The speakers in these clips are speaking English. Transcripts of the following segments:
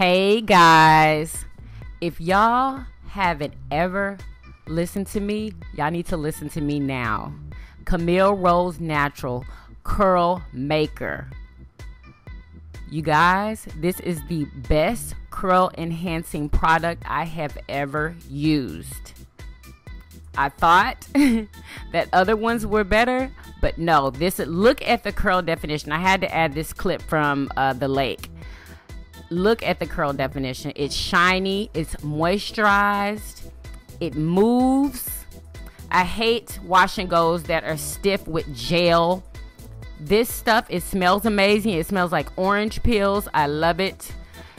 Hey guys, if y'all haven't ever listened to me, y'all need to listen to me now. Camille Rose Natural Curl Maker. You guys, this is the best curl enhancing product I have ever used. I thought that other ones were better, but no. This look at the curl definition. I had to add this clip from uh, the lake look at the curl definition. It's shiny, it's moisturized, it moves. I hate wash and goes that are stiff with gel. This stuff, it smells amazing. It smells like orange peels. I love it.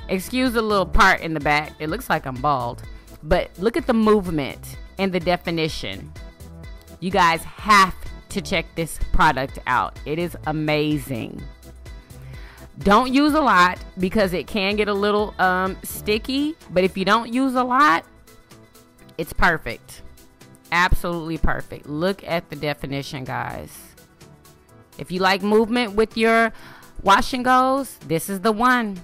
Excuse the little part in the back. It looks like I'm bald. But look at the movement and the definition. You guys have to check this product out. It is amazing. Don't use a lot because it can get a little um, sticky. But if you don't use a lot, it's perfect. Absolutely perfect. Look at the definition, guys. If you like movement with your wash and goes, this is the one.